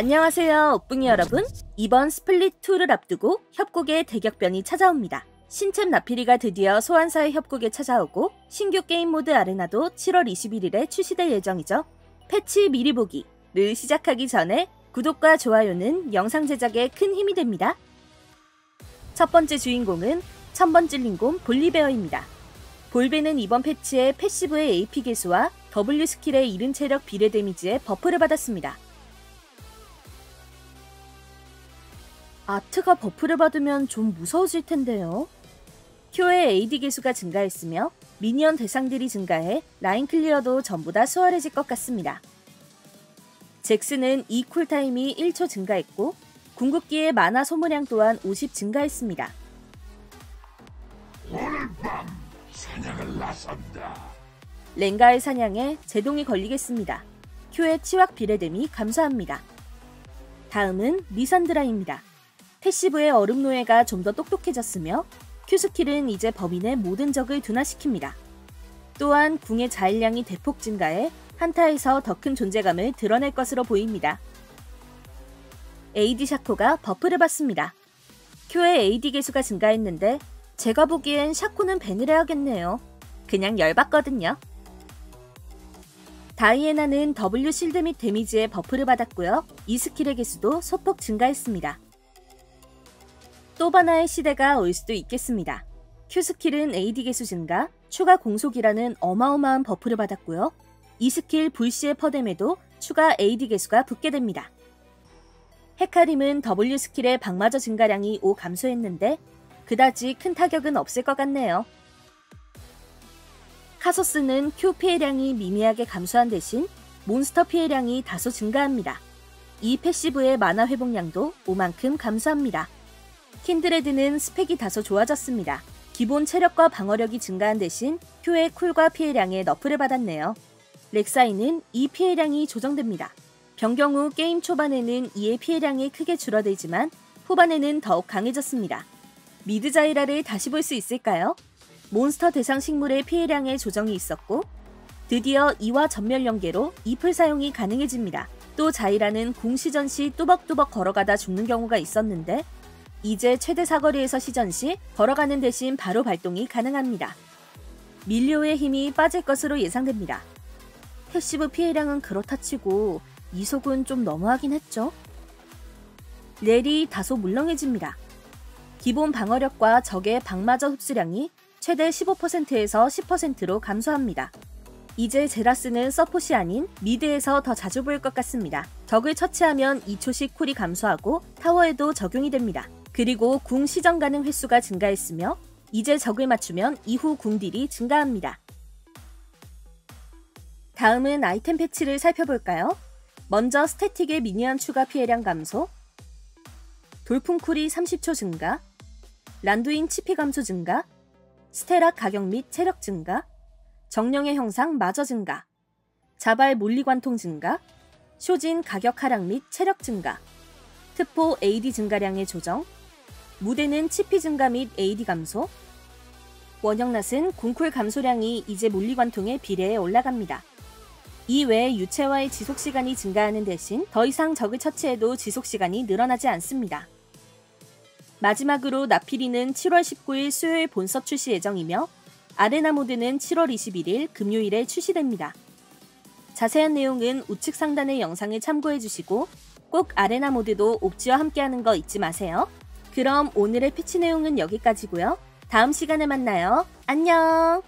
안녕하세요, 옥붕이 여러분. 이번 스플릿2를 앞두고 협곡의 대격변이 찾아옵니다. 신챔 나피리가 드디어 소환사의 협곡에 찾아오고 신규 게임 모드 아레나도 7월 21일에 출시될 예정이죠. 패치 미리 보기를 시작하기 전에 구독과 좋아요는 영상 제작에 큰 힘이 됩니다. 첫 번째 주인공은 천번 찔린 곰 볼리베어입니다. 볼베는 이번 패치에 패시브의 AP 계수와 W 스킬의 잃은 체력 비례 데미지에 버프를 받았습니다. 아트가 버프를 받으면 좀 무서워질 텐데요. Q의 AD 계수가 증가했으며 미니언 대상 딜이 증가해 라인 클리어도 전부 다 수월해질 것 같습니다. 잭스는 E 쿨타임이 1초 증가했고 궁극기의 마나 소모량 또한 50 증가했습니다. 오늘 밤 사냥을 나선다. 렝가의 사냥에 제동이 걸리겠습니다. Q의 치확 비례 뎀이 감소합니다. 다음은 리산드라입니다. 패시브의 얼음 노예가 좀 더 똑똑해졌으며 Q 스킬은 이제 범위 내 모든 적을 둔화시킵니다. 또한 궁의 자힐량이 대폭 증가해 한타에서 더 큰 존재감을 드러낼 것으로 보입니다. AD 샤코가 버프를 받습니다. Q의 AD 계수가 증가했는데 제가 보기엔 샤코는 밴을 해야겠네요. 그냥 열받거든요. 다이애나는 W 실드 및 데미지에 버프를 받았고요. E 스킬의 계수도 소폭 증가했습니다. 쉬바나의 시대가 올 수도 있겠습니다. Q 스킬은 AD 계수 증가, 추가 공속이라는 어마어마한 버프를 받았고요. E 스킬 불씨의 퍼뎀에도 추가 AD 계수가 붙게 됩니다. 헤카림은 W 스킬의 방마저 증가량이 5 감소했는데 그다지 큰 타격은 없을 것 같네요. 카서스는 Q 피해량이 미미하게 감소한 대신 몬스터 피해량이 다소 증가합니다. E 패시브의 마나 회복량도 5만큼 감소합니다. 킨드레드는 스펙이 다소 좋아졌습니다. 기본 체력과 방어력이 증가한 대신 Q의 쿨과 피해량에 너프를 받았네요. 렉사이는 E 피해량이 조정됩니다. 변경 후 게임 초반에는 E의 피해량이 크게 줄어들지만 후반에는 더욱 강해졌습니다. 미드 자이라를 다시 볼 수 있을까요? 몬스터 대상 식물의 피해량의 조정이 있었고 드디어 E와 점멸 연계로 이플을 사용이 가능해집니다. 또 자이라는 궁 시전 시 뚜벅뚜벅 걸어가다 죽는 경우가 있었는데 이제 최대 사거리에서 시전 시 걸어가는 대신 바로 발동이 가능합니다. 밀리오의 힘이 빠질 것으로 예상됩니다. 패시브 피해량은 그렇다 치고 이속은 좀 너무하긴 했죠. 렐이 다소 물렁해집니다. 기본 방어력과 적의 방마저 흡수량이 최대 15%에서 10%로 감소합니다. 이제 제라스는 서폿이 아닌 미드에서 더 자주 보일 것 같습니다. 적을 처치하면 2초씩 쿨이 감소하고 타워에도 적용이 됩니다. 그리고 궁 시전 가능 횟수가 증가했으며 이제 적을 맞추면 이후 궁딜이 증가합니다. 다음은 아이템 패치를 살펴볼까요? 먼저 스태틱의 미니언 추가 피해량 감소, 돌풍 쿨이 30초 증가, 란두인 치피 감소 증가, 스테락 가격 및 체력 증가, 정령의 형상 마저 증가, 자발 물리관통 증가, 쇼진 가격 하락 및 체력 증가, 트포 AD 증가량의 조정, 무대는 치피 증가 및 AD 감소, 원형낫은 궁쿨 감소량이 이제 물리관통에 비례해 올라갑니다. 이 외에 유체와의 지속시간이 증가하는 대신 더 이상 적을 처치해도 지속시간이 늘어나지 않습니다. 마지막으로 나피리는 7월 19일 수요일 본섭 출시 예정이며 아레나 모드는 7월 21일 금요일에 출시됩니다. 자세한 내용은 우측 상단의 영상을 참고해 주시고 꼭 아레나 모드도 옵지와 함께하는 거 잊지 마세요. 그럼 오늘의 피치 내용은 여기까지고요. 다음 시간에 만나요. 안녕!